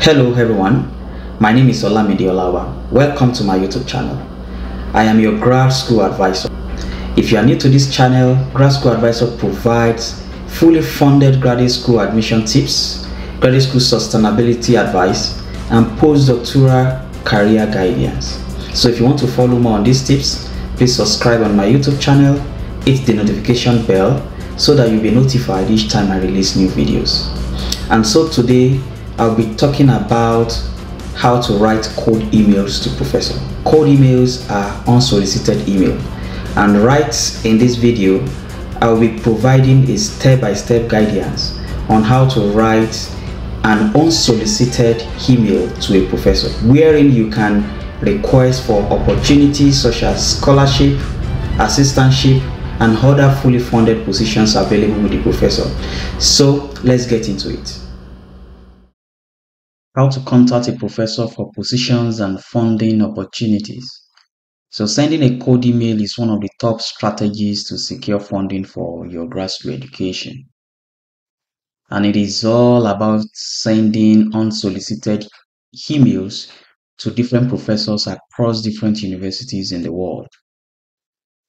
Hello everyone, my name is Olamide Olaoba. Welcome to my YouTube channel. I am your grad school advisor. If you are new to this channel, Grad School Advisor provides fully funded graduate school admission tips, graduate school sustainability advice, and postdoctoral career guidance. So if you want to follow more on these tips, please subscribe on my YouTube channel, hit the notification bell so that you'll be notified each time I release new videos. And so today I'll be talking about how to write cold emails to professor. Cold emails are unsolicited email and right in this video I will be providing a step-by-step -step guidance on how to write an unsolicited email to a professor wherein you can request for opportunities such as scholarship, assistantship and other fully funded positions available with the professor. So let's get into it. How to contact a professor for positions and funding opportunities. So sending a cold email is one of the top strategies to secure funding for your graduate education. And it is all about sending unsolicited emails to different professors across different universities in the world.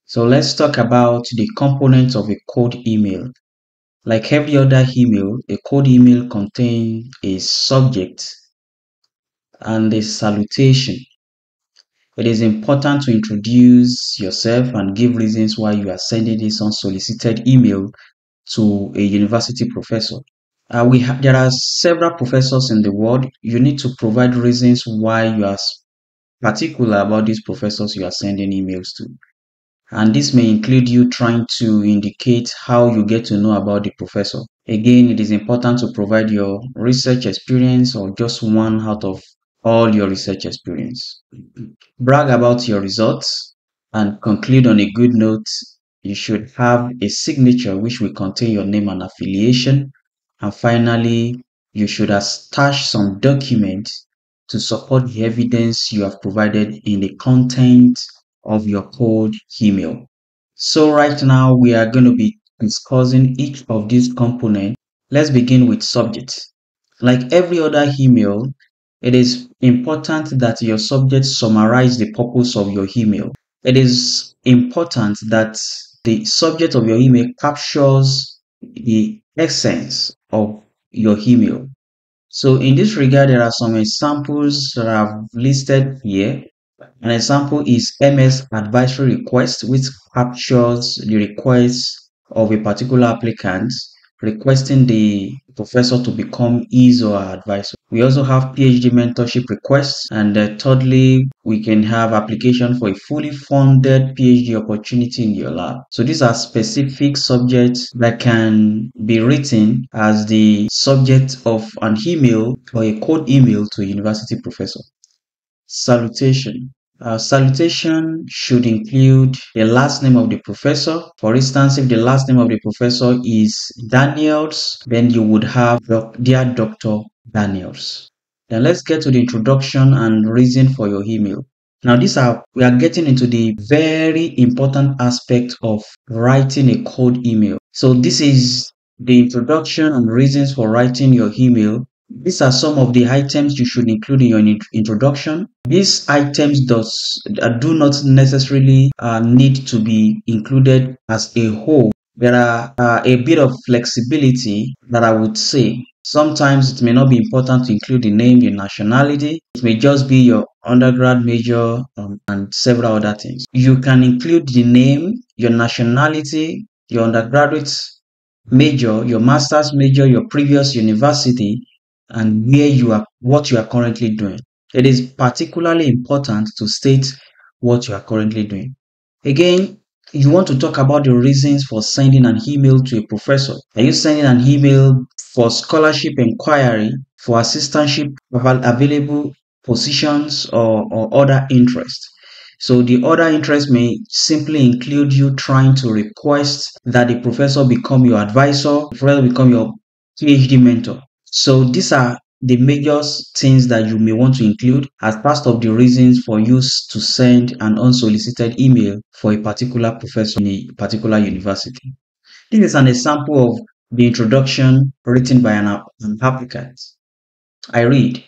So let's talk about the components of a cold email. Like every other email, a cold email contains a subject and a salutation. It is important to introduce yourself and give reasons why you are sending this unsolicited email to a university professor. Uh, we there are several professors in the world. You need to provide reasons why you are particular about these professors you are sending emails to. And this may include you trying to indicate how you get to know about the professor. Again, it is important to provide your research experience or just one out of all your research experience. Brag about your results and conclude on a good note. You should have a signature which will contain your name and affiliation. And finally, you should attach some documents to support the evidence you have provided in the content of your cold email. So right now we are going to be discussing each of these components. Let's begin with subject. Like every other email, it is important that your subject summarize the purpose of your email. It is important that the subject of your email captures the essence of your email. So in this regard, there are some examples that I've listed here. An example is MS advisory request, which captures the request of a particular applicant requesting the professor to become his or her advisor. We also have PhD mentorship requests. And uh, thirdly, we can have application for a fully funded PhD opportunity in your lab. So these are specific subjects that can be written as the subject of an email or a cold email to a university professor. Salutation. Uh, salutation should include the last name of the professor. For instance, if the last name of the professor is Daniels, then you would have Dear Dr. Daniels. Then let's get to the introduction and reason for your email. Now, these are we are getting into the very important aspect of writing a cold email. So this is the introduction and reasons for writing your email these are some of the items you should include in your introduction. These items does uh, do not necessarily uh, need to be included as a whole. There are uh, a bit of flexibility that I would say. Sometimes it may not be important to include the name, your nationality. It may just be your undergrad major um, and several other things. You can include the name, your nationality, your undergraduate major, your master's major, your previous university, and where you are, what you are currently doing. It is particularly important to state what you are currently doing. Again, you want to talk about the reasons for sending an email to a professor. Are you sending an email for scholarship inquiry, for assistantship available positions or, or other interests? So the other interest may simply include you trying to request that the professor become your advisor, professor become your PhD mentor. So these are the major things that you may want to include as part of the reasons for you to send an unsolicited email for a particular professor in a particular university. This is an example of the introduction written by an, an applicant. I read,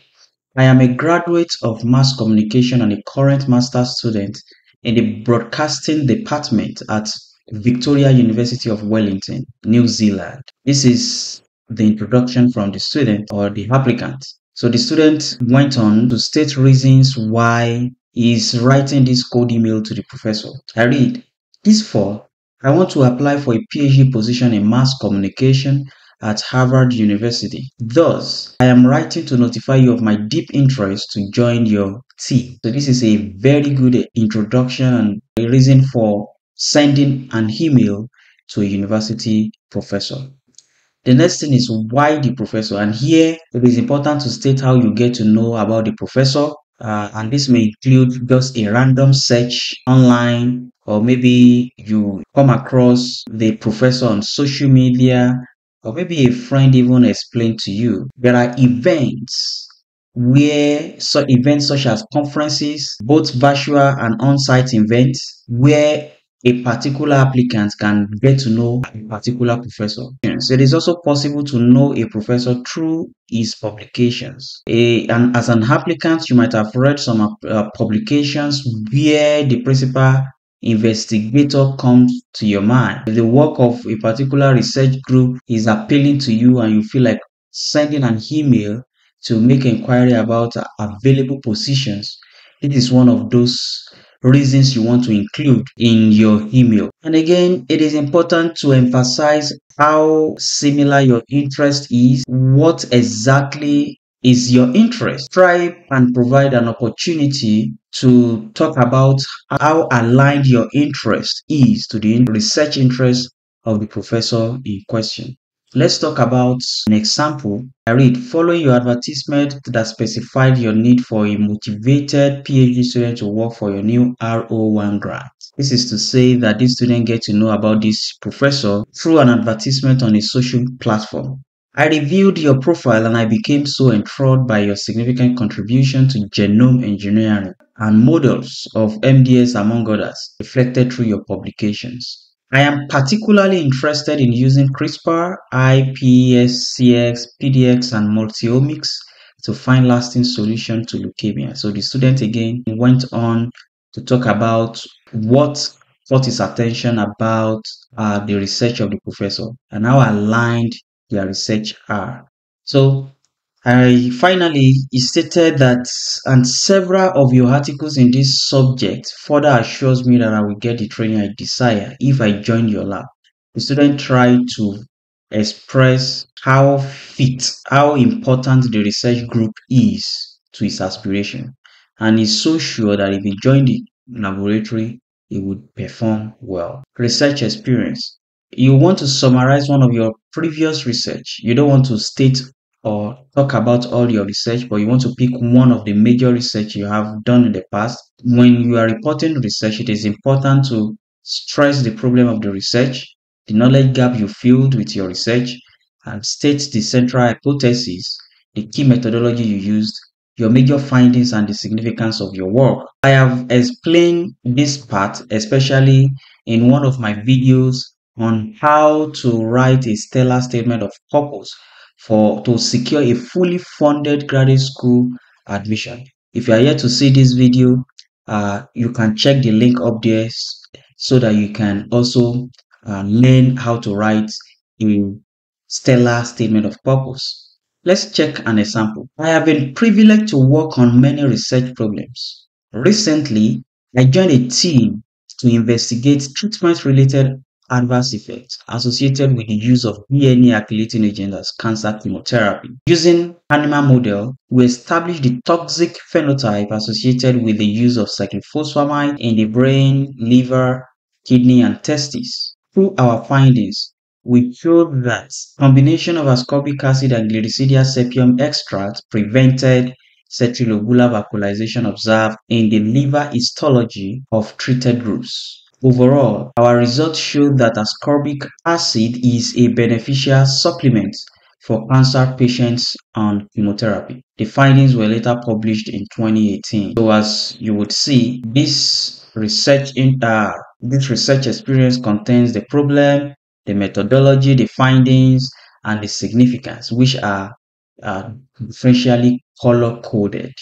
I am a graduate of mass communication and a current master's student in the broadcasting department at Victoria University of Wellington, New Zealand. This is the introduction from the student or the applicant. So the student went on to state reasons why he's writing this cold email to the professor. I read, this fall, I want to apply for a PhD position in mass communication at Harvard University. Thus, I am writing to notify you of my deep interest to join your team. So this is a very good introduction and a reason for sending an email to a university professor. The next thing is why the professor. And here it is important to state how you get to know about the professor. Uh, and this may include just a random search online, or maybe you come across the professor on social media, or maybe a friend even explained to you. There are events where so events such as conferences, both virtual and on-site events, where a particular applicant can get to know a particular professor. So it is also possible to know a professor through his publications. A, and as an applicant, you might have read some uh, publications where the principal investigator comes to your mind. If the work of a particular research group is appealing to you and you feel like sending an email to make inquiry about available positions, it is one of those reasons you want to include in your email. And again, it is important to emphasize how similar your interest is, what exactly is your interest. Try and provide an opportunity to talk about how aligned your interest is to the research interest of the professor in question. Let's talk about an example. I read, following your advertisement that specified your need for a motivated PhD student to work for your new R01 grant. This is to say that this student get to know about this professor through an advertisement on a social platform. I reviewed your profile and I became so enthralled by your significant contribution to genome engineering and models of MDS among others reflected through your publications. I am particularly interested in using CRISPR, iPSCs, PDX, and multiomics to find lasting solution to leukemia. So the student again went on to talk about what caught his attention about uh, the research of the professor and how aligned their research are. So I finally stated that, and several of your articles in this subject further assures me that I will get the training I desire if I join your lab. The student tried to express how fit, how important the research group is to his aspiration, and is so sure that if he joined the laboratory, he would perform well. Research experience. You want to summarize one of your previous research. You don't want to state or talk about all your research, but you want to pick one of the major research you have done in the past. When you are reporting research, it is important to stress the problem of the research, the knowledge gap you filled with your research, and state the central hypothesis, the key methodology you used, your major findings, and the significance of your work. I have explained this part, especially in one of my videos on how to write a stellar statement of purpose for to secure a fully funded graduate school admission. If you are here to see this video, uh, you can check the link up there so that you can also uh, learn how to write a stellar statement of purpose. Let's check an example. I have been privileged to work on many research problems. Recently, I joined a team to investigate treatment-related adverse effects associated with the use of DNA alkylating agents as cancer chemotherapy. Using animal model, we established the toxic phenotype associated with the use of cyclophosphamide in the brain, liver, kidney, and testes. Through our findings, we showed that combination of ascorbic acid and Gliricidia sepium extract prevented centrilobular vacuolization observed in the liver histology of treated groups. Overall, our results show that ascorbic acid is a beneficial supplement for cancer patients on chemotherapy. The findings were later published in 2018. So as you would see, this research in uh, this research experience contains the problem, the methodology, the findings, and the significance, which are uh, differentially color coded.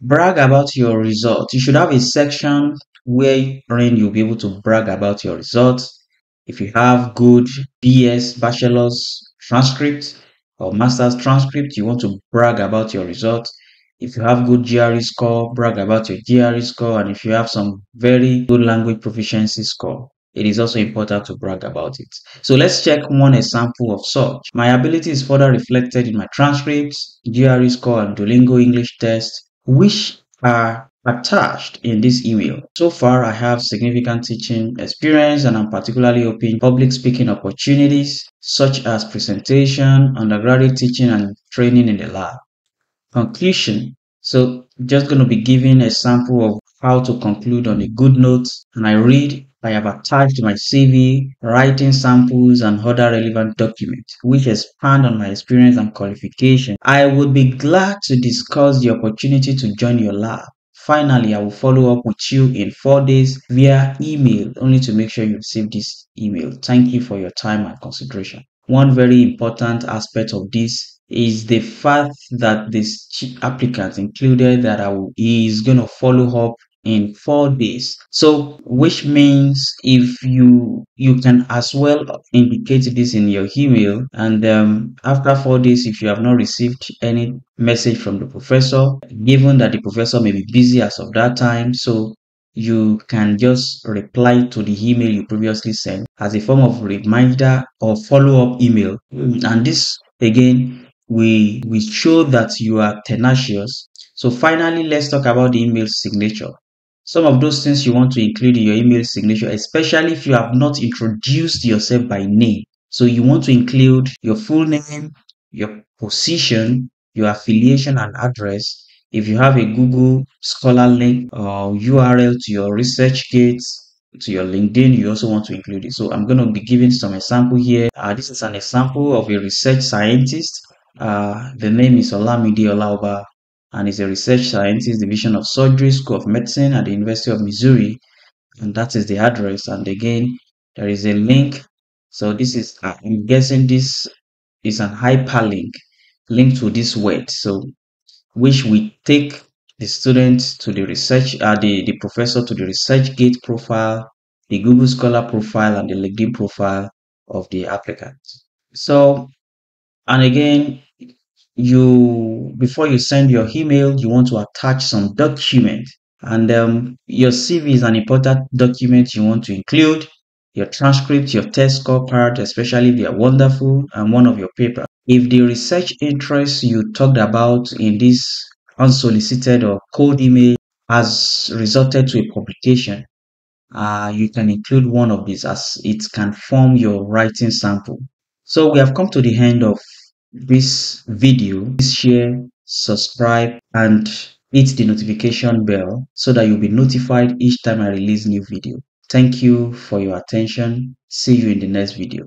Brag about your results. You should have a section wherein you'll be able to brag about your results. If you have good BS, bachelor's transcript or master's transcript, you want to brag about your results. If you have good GRE score, brag about your GRE score. And if you have some very good language proficiency score, it is also important to brag about it. So let's check one example of such. My ability is further reflected in my transcripts, GRE score, and Duolingo English test, which are attached in this email. So far, I have significant teaching experience and I'm particularly open public speaking opportunities such as presentation, undergraduate teaching and training in the lab. Conclusion. So just going to be giving a sample of how to conclude on a good note and I read I have attached my CV, writing samples, and other relevant documents which expand on my experience and qualification. I would be glad to discuss the opportunity to join your lab. Finally, I will follow up with you in four days via email, only to make sure you receive this email. Thank you for your time and consideration. One very important aspect of this is the fact that this applicant included that I will, he is going to follow up in four days. So which means if you you can as well indicate this in your email and um, after four days if you have not received any message from the professor given that the professor may be busy as of that time so you can just reply to the email you previously sent as a form of reminder or follow-up email. And this again we we show that you are tenacious. So finally let's talk about the email signature some of those things you want to include in your email signature, especially if you have not introduced yourself by name. So you want to include your full name, your position, your affiliation and address. If you have a Google Scholar link or URL to your research ResearchGate, to your LinkedIn, you also want to include it. So I'm going to be giving some example here. Uh, this is an example of a research scientist. Uh, the name is Olamide Olaoba and is a research scientist division of surgery school of medicine at the university of missouri. And that is the address. And again there is a link. So this is i'm guessing this is an hyperlink link to this word. So which we take the student to the research uh, the, the professor to the researchgate profile the google scholar profile and the linkedin profile of the applicant. So and again you before you send your email you want to attach some document. And um, your cv is an important document you want to include. Your transcript your test score part especially if they are wonderful and one of your paper. If the research interest you talked about in this unsolicited or cold email has resulted to a publication uh, you can include one of these as it can form your writing sample. So we have come to the end of this video, please share, subscribe, and hit the notification bell so that you'll be notified each time I release new video. Thank you for your attention. See you in the next video.